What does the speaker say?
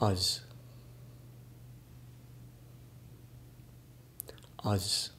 us. Us.